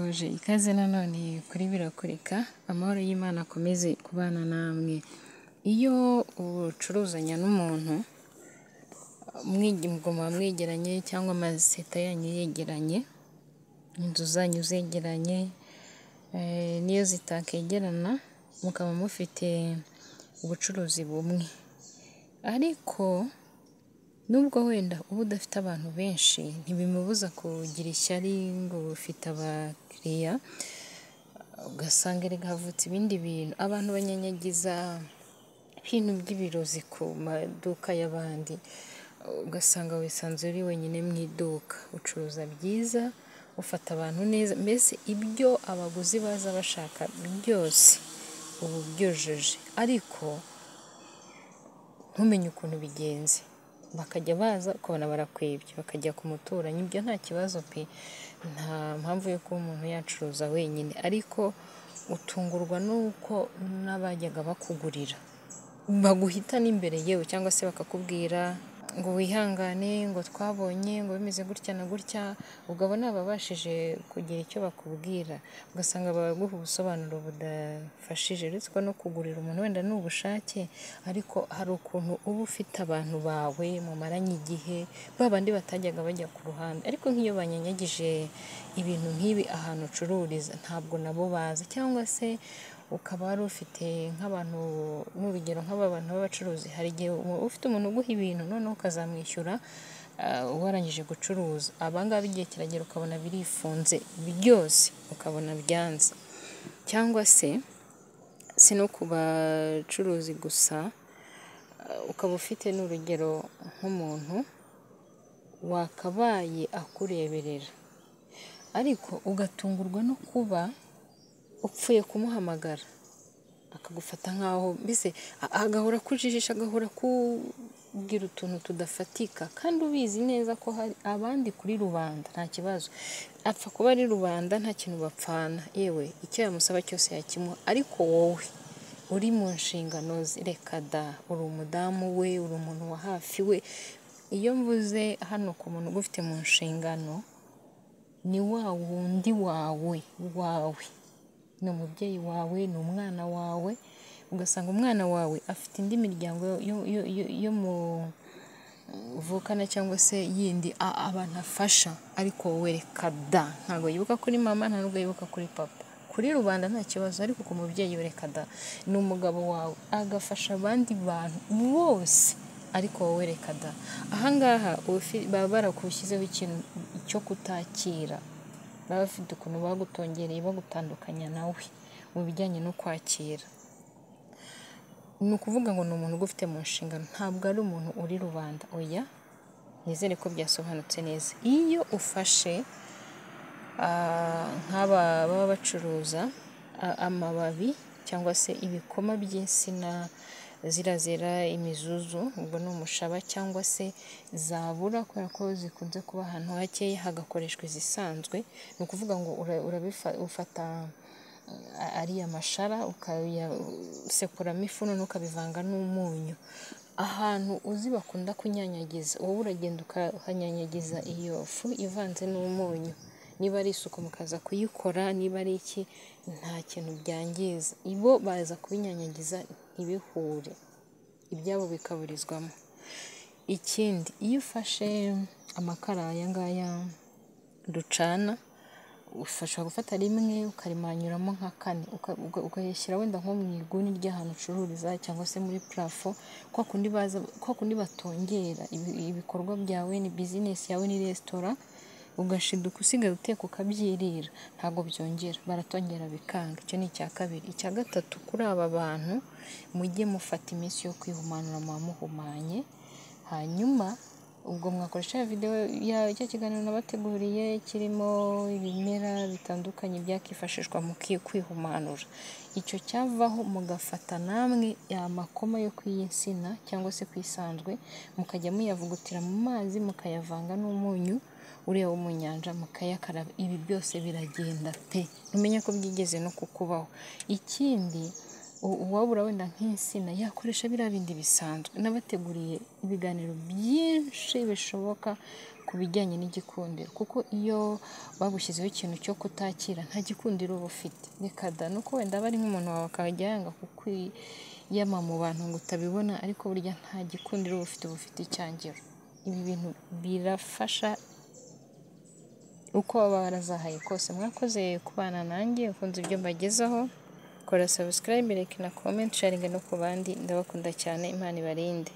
Tuje ikaze nanone kuri birakoreka amahoro y'Imana akomeze kubana namwe. Iyo ucuruzanya n'umuntu muguma mwegeranye cyangwa amaseta yanyu yegeranye, inzu zanyu zegeranye n'iyo zitakegerana mukaba mufite ubucuruzi bumwe. Ariko nubwo wenda uba udafite abantu benshi ntibimubuza kugira ishyari ngo ufite abakiriya, ugasanga erega havutse ibindi bintu. Abantu banyanyagiza ibintu by'ibirozi ku maduka y'abandi, ugasanga wisanze uri wenyine mu iduka. Ucuruza byiza, ufata abantu neza, mbese ibyo abaguzi baza bashaka byose uba ubyujuje. Ariko ntumenye ukuntu bigenze. Bakajya baza ukabona barakwibye, bakajya ku muturanyi, ibyo nta kibazo pe! Nta mpamvu yo kuba umuntu yacuruza wenyine. Ariko utungurwa n'uko n'abajyaga bakugurira baguhita n'imbere yewe cyangwa se bakakubwira ngo wihangane, ngo twabonye, ngo bimeze gutya na gutya, ubwo abo ni ababashije kugira icyo bakubwira. Ugasanga baraguha ubusobanuro budafashije, uretse ko no kugurira umuntu wenda ni ubushake, ariko hari ukuntu uba ufite abantu bawe mumaranye igihe, ba bandi batajyaga bajya ku ruhande. Ariko nk'iyo banyanyagije ibintu nk'ibi ahantu ucururiza ntabwo nabo baza cyangwa se ukaba wari ufite nk'abantu n'urugero nk'aba bantu b'abacuruzi, hari igihe ufite umuntu uguha ibintu noneho ukazamwishyura warangije gucuruza. Aba ngaba igihe kiragera ukabona birifunze byose, ukabona byanze. Cyangwa se si no ku bacuruzi gusa, ukaba ufite n'urugero nk'umuntu wakabaye akureberera, ariko ugatungurwa no kuba upfuye kumuhamagara akagufata nk'aho mbese agahora akujijisha, agahora akubwira utuntu tudafatika kandi ubizi neza ko hari abandi kuri rubanda nta kibazo. Apfa kuba ari rubanda nta kintu bapfana, yewe icyo yamusaba cyose yakimuha, ariko wowe uri mu nshingano reka da! Uri umudamu we, uri umuntu wa hafi we. Iyo mvuze hano ku muntu ugufite mu nshingano, ni wa wundi wawe wawe. Ni umubyeyi wawe, ni umwana wawe, ugasanga umwana wawe afite indi miryango yo muvukana cyangwa se yindi abantu afasha, ariko wowe reka da! Ntabwo yibuka kuri mama, nta nubwo yibuka kuri papa. Kuri rubanda nta kibazo ariko ku mubyeyi reka da! Ni umugabo wawe, agafasha abandi bantu bose ariko wowe reka da! Aha ngaha baba baragushyizeho ikintu cyo kutakira. Baba bafite ukuntu bagutongereye bagutandukanya nawe mu bijyanye no kwakira. Ni ukuvuga ngo ni umuntu ugufite mu nshingano, ntabwo ari umuntu uri rubanda, oya, nizere ko byasobanutse neza. Iyo ufashe nk'aba baba bacuruza amababi cyangwa se ibikoma by'insina, ziriya zera imizuzu, ubwo ni umushaba cyangwa se zabura kubera ko zikunze kuba ahantu hakeya hagakoreshwa izisanzwe, ni ukuvuga ngo ufata ariya mashara ukayasekuramo ifu noneho ukabivanga n'umunyu. Ahantu uzi bakunda kunyanyagiza, wowe uragenda ukahanyanyagiza iyo fu ivanze n'umunyu. Niba ari isuku mukaza kuyikora, niba ari iki, nta kintu byangiza. Bo baza kubinyanyagiza ntibihure, ibyabo bikaburizwamo. Ikindi iyo ufashe amakara aya ngaya ducana, ushobora gufata rimwe ukarimanyuramo nka kane, ukayashyira wenda nko mu iguni ry'ahantu ucururiza cyangwa se muri parafo, kwa kundi batongera ibikorwa byawe, ni bizinesi yawe, ni resitora, ugashiduka usigaye uteka ukabyirira, ntabwo byongera, baratongera bikanga. Icyo ni icya kabiri. Icya gatatu kuri aba bantu, mujye mufata iminsi yo kwihumanura muba muhumanye, hanyuma ubwo mwakoresha videwo cya kiganiro nabateguriye kirimo ibimera bitandukanye byakifashishwa mu kwihumanura. Icyo cyavaho mugafata namwe ya makoma yo ku y'insina cyangwa se ku isanzwe, mukajya muyavugutira mu mazi mukayavanga n'umunyu uriya wo mu nyanja mukayakaraba, ibi byose biragenda pe! Ntumenye ko byigeze no kukubaho. Ikindi uwabura wenda nk'insina yakoresha biriya bindi bisanzwe n'abateguriye ibiganiro byinshi bishoboka ku bijyanye n'igikundiro kuko iyo bagushyizeho ikintu cyo kutakira nta gikundiro uba ufite reka da nuko wenda aba ari nk'umuntu wawe akajya yanga kukwiyama mu bantu ngo utabibona ariko burya nta gikundiro uba ufite uba ufite icyangiro ibi bintu birafasha uko waba warazahaye kose. Mwakoze kubana nanjye ukunze ibyo mbagezaho kora subscribe like na comment sharing no ku bandi. Ndabakunda cyane imana ibarinde.